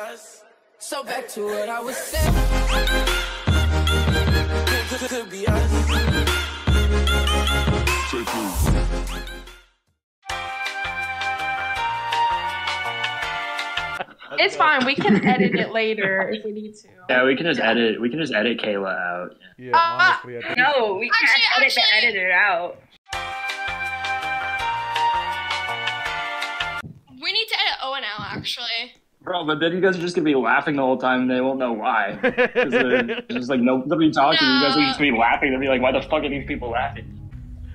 us. So back to what I was saying. Could, could, could be us. It's fine. We can edit it later if we need to. Yeah, we can just edit. We can just edit Kayla out. Yeah, Uh, honestly, No, we can't Actually- edit the editor out. We need to edit Owen out, actually. Bro, but then you guys are just gonna be laughing the whole time, and they won't know why. 'Cause they're just like no, nobody talking. You guys will just be laughing. They'll be like, "Why the fuck are these people laughing?"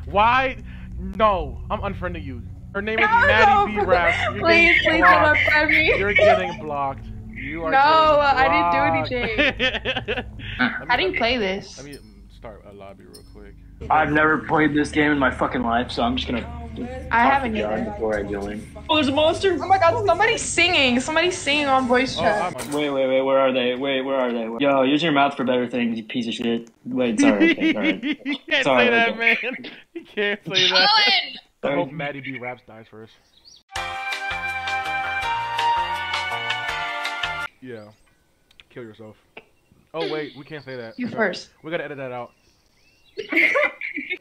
Why? No, I'm unfriending you. Her name is No, Maddie B. no, Raps. You're Please, getting please don't blocked. unfriend me. You're getting blocked. You are No, I didn't do blocked. I didn't play this. Let me start a lobby real quick. I've never played this game in my fucking life, so I'm just gonna. I haven't to John either. before I join. Oh, there's a monster. Oh my god, somebody's singing. Somebody's singing on voice Oh, chat. I'm Wait, wait, wait. Where are they? Wait, where are they? Yo, use your mouth for better things, you piece of shit. Wait, sorry. Okay, sorry. you can't Sorry, say that, man. You can't say that. Owen! I Sorry. hope Maddie B. Raps dies first. Yeah. Kill yourself. Oh wait, we can't say that. You We first. We gotta edit that out.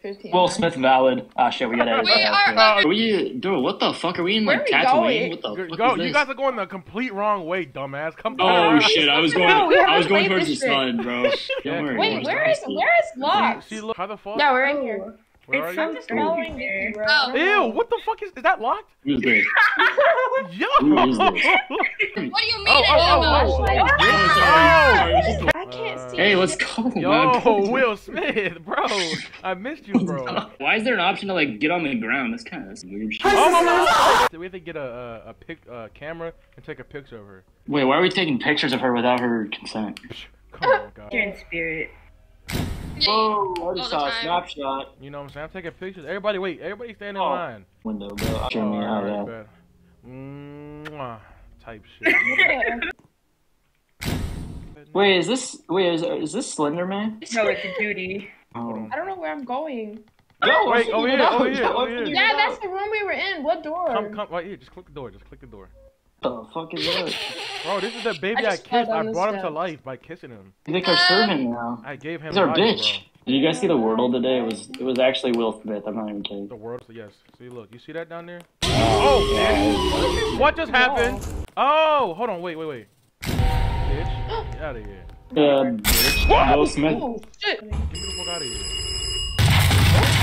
15. Will Smith valid. Ah, shit, we gotta edit We that out. are- Are we, dude, what the fuck? Are we in Where like are we Tatooine? going? What the Go, fuck go- is you this? guys are going the complete wrong way, dumbass. Come on. Oh on. shit! I was going. No, I was going towards the sun, bro. Don't worry. Wait, where is where is locked? See, look, how the fuck? Yeah, we're in here. Where it's are so you? following there. bro. Oh. Ew, what the fuck is is that locked? Who's this? Yo! Who is this? What do you mean? Oh, oh, oh, oh, Emma? oh. I can't see. Hey, let's go. man. Yo, Will Smith, bro. I missed you, bro. Why is there an option to like get on the ground? That's kind of weird. Shit. Oh, no, no, no. We have to get a a, a pic uh, camera and take a picture of her. Wait, why are we taking pictures of her without her consent? Come on, God. You're in spirit. Yeah, Oh, I all just saw a snapshot You know what I'm saying? I'm taking pictures. Everybody, wait. Everybody stand in Oh. line. window, bro. Show me how Alright, that. Mwah. Type shit. Wait, is this? Wait, is, is this Slender Man? No, it's Judy. Oh. I don't know where I'm going. Yo, Wait, over here, over here, over here. Yeah, that's the room we were in. What door? Come, come, right here. Just click the door. Just click the door. What the fuck is that? Bro, this is the baby I I, kissed. I brought him to life by kissing him. He's like our servant now. I gave him He's our life, bitch. Did you guys see the Wordle today? It was it was actually Will Smith. I'm not even kidding. The world, yes. See, look. You see that down there? Oh, bitch. What just happened? Oh, hold on. Wait, wait, wait. Bitch, get out of here. Uh, bitch. Will Smith. Oh shit! Get me the fuck out of here.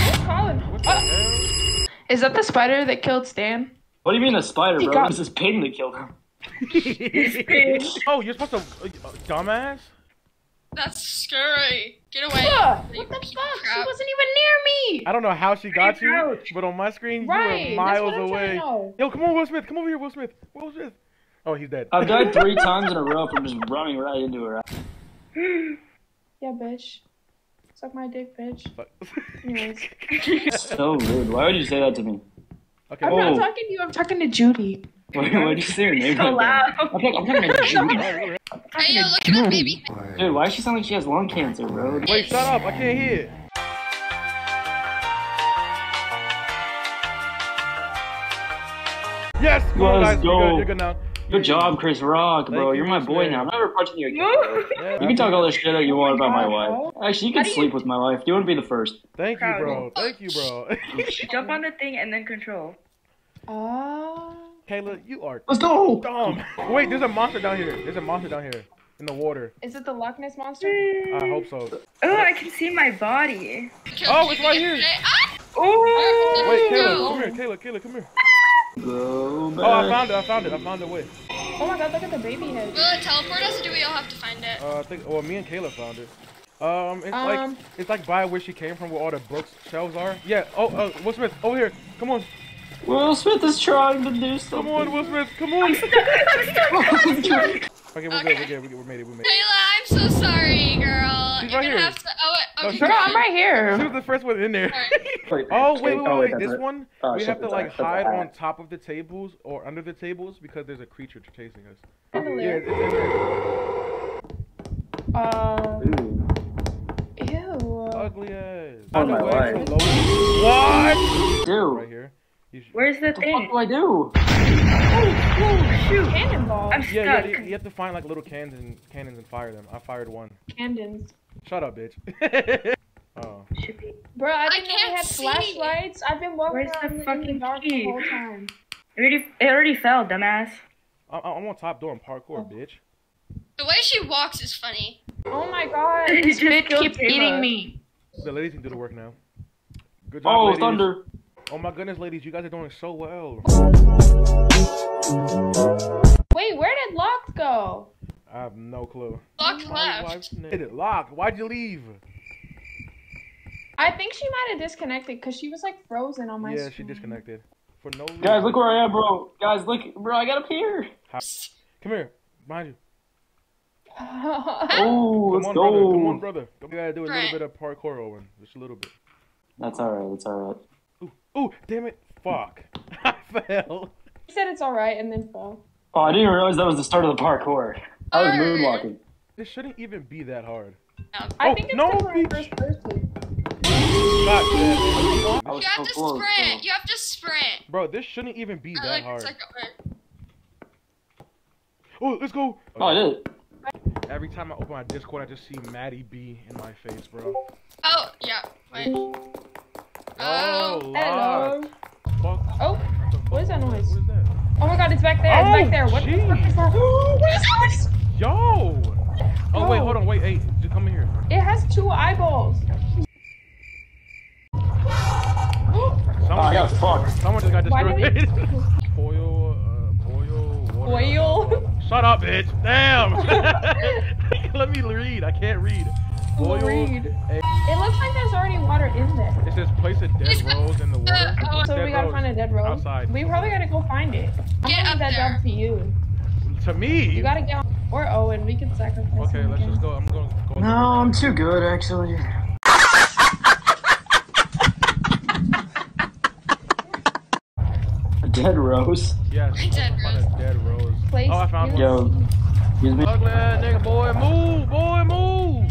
What's calling? What the hell? Is that the spider that killed Stan? What do you mean a spider, He bro? got- This is pig that killed him. oh, you're supposed to, uh, dumbass. That's scary. Get away. Ugh, what the fuck? of She wasn't even near me. I don't know how she got you, Ouch. but on my screen Right, you were miles what I'm trying to away. Yo, come on, Will Smith. Come over here, Will Smith. Will Smith. Oh, he's dead. I've died three times in a row from just running right into her. Yeah, bitch. Suck my dick, bitch. Fuck. Anyways. So rude. Why would you say that to me? Okay. I'm Oh. not talking to you. I'm talking to Judy. Why, why did you say her name? So like that? loud. I'm talking, I'm talking to Judy. Hey, yo, look at that baby. Dude, why does she sound like she has lung cancer, bro? Wait, shut up. I can't hear. Yes, come on, Let's guys. go. You're good. You're good now. Good job, Chris Rock, bro. Thank You're my boy Rock. now. I'm never punching you again. Yeah, You can talk all the shit that you want about my wife. Actually, you can sleep with my wife. You want to be the first. Thank you, bro. Thank you, bro. Jump on the thing and then control. Ah. Kayla, you are Let's go. dumb. Wait, there's a monster down here. There's a monster down here in the water. is it the Loch Ness monster? I hope so. Oh, I can see my body. Oh, it's you right here. Oh, Wait, Kayla, No. come here. Kayla, Kayla, come here. Go back. Oh, I found it. I found it. I found the way. Oh my god, look at the baby head. Will it teleport us or do we all have to find it? Uh, I think. Well, me and Kayla found it. Um, it's Um. like it's like by where she came from, where all the books shelves are. Yeah. Oh, uh, Will Smith, over here. Come on, Will Smith is trying to do something. come on, Will Smith, come on. okay, we're good. We're good. We we made it. We made it. Kayla, I'm so sorry, girl. She's right here. to. Oh, wait, Oh, okay. shut Girl, I'm right She here. was the first one in there. Wait, Oh wait, wait, oh, wait, that's This it. one Oh, we have to like hide on top of the tables or under the tables because there's a creature chasing us. Yeah, Chandelier. it's in there. Uh, Ooh. ew. Ugly ass. Oh, my By life. What? Dude, Right here. Should- Where's the What the thing? fuck do I do? Oh, shoot. Cannonball. I'm Yeah, yeah, you, you have to find like little cannons and cannons and fire them. I fired one. Cannons. Shut up, bitch. oh. Bro, I I didn't know we can't had flashlights. I've been walking Where's the around in the fucking dark key? the whole time. It already, it already fell, dumbass. I- I'm on top door in Oh. parkour, bitch. The way she walks is funny. Oh my god. You This just bitch keeps Kayla. eating me. The ladies can do the work now. Good job, Oh, ladies. thunder. Oh my goodness, ladies, you guys are doing so well. Wait, where did Locke go? I have no clue. Lock My left. wife's hit it locked. Why'd you leave? I think she might have disconnected because she was like frozen on my yeah, she disconnected. For no reason. Guys, look where I am, bro. Guys, look, bro. I got up here. Come here. Behind you. Oh, Come let's on, go. brother. Come on, brother. You gotta do a Right. little bit of parkour, Owen. Just a little bit. That's all right. That's all right. Ooh, ooh, damn it. Fuck. I fell. he said it's alright and then fell. Oh, I didn't realize that was the start of the parkour. I was moonwalking. This shouldn't even be that hard. I Oh, think it's no, because we're in bitch. first person. God damn it. I was You have so to close, sprint. You have to sprint. Bro, this shouldn't even be I that like hard. the. Oh, let's go. Bro. Oh, I did. Every time I open my Discord, I just see Maddie B in my face, bro. Oh, yeah. Wait. Oh, Oh. Hello. Fuck. Oh, What the fuck What is that noise? What is that? oh my god, it's back there. It's Oh, back there. What the fuck jeez. is that? Oh, what is that? Yo! Oh, wait, hold on. Wait, hey, just come in here. It has two eyeballs. Oh, I got fucked. Someone just got Why did destroyed. we- Boil, uh, boil, water. Oil. Shut up, bitch. Damn. Let me read. I can't read. Boil. Read. It looks like there's already water in there. it says place a dead rose in the water. Oh, So Dead we gotta rose. find a dead rose. Outside. We probably gotta go find it. I'm Get gonna up leave that there. job to you. To me. You gotta get on. Or Owen. We can sacrifice Okay, him let's again. just go. I'm going to go. No, I'm too good actually. A dead rose. Yes. Dead find a rose. dead rose. Place Oh, I found you- one. Yo, excuse me. Ugly ass nigga, boy. Move, boy, move.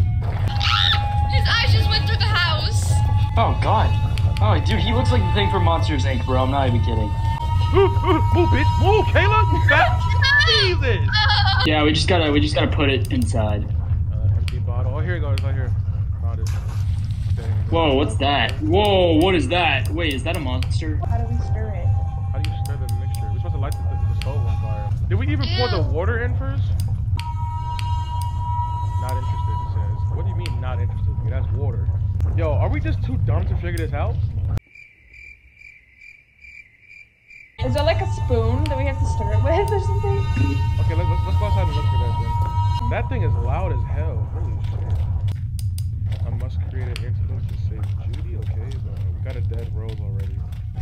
His eyes just went through the house. Oh God. Oh, dude, he looks like the thing from Monsters Inc., bro. I'm not even kidding. move, bitch. Move, Kayla. You fat. Jesus. Yeah, we just gotta, we just gotta put it inside. Uh, empty bottle. Oh, here it goes. Right here. Found it. Okay. here we go. Whoa, what's that? Whoa, what is that? Wait, is that a monster? How do we stir it? How do you stir the mixture? We're supposed to light the, the, the stove on fire. Did we even pour the water in first? Not interested, it says. What do you mean not interested? Nigga, that's water. Yo, are we just too dumb to figure this out? Is there like a spoon that we have to stir it with or something? Okay, let's, let's, let's go outside and look for that thing. That thing is loud as hell. Holy shit. I must create an antidote to save Judy. Okay, but we got a dead rose already.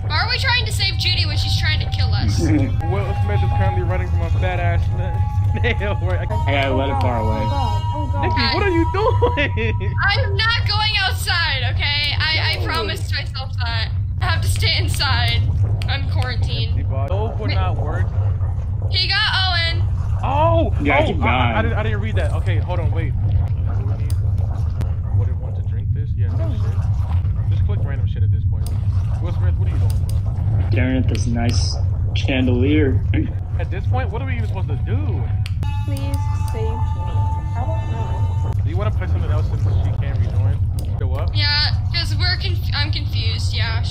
Why are we trying to save Judy when she's trying to kill us? Will Smith is currently running from a fat ass snail. Right? I gotta let it far Oh away. god. Oh god. Nikki, what are you doing? I'm not going outside, okay? I, I promised myself that. I have to stay inside. I'm quarantined. Stove would not work. He got Owen. Oh! Yeah, oh, keep I, I, I didn't, I didn't read that. Okay, hold on, wait. What do we? Wouldn't want to drink this? Yeah, no shit. Just click random shit at this point. Will Smith, what are you doing, bro? Staring at this nice chandelier. At this point, what are we even supposed to do? Please save me. I don't know. Do you want to play something else since she can't rejoin? Show up? Yeah, because we're conf- I'm confused. Yeah.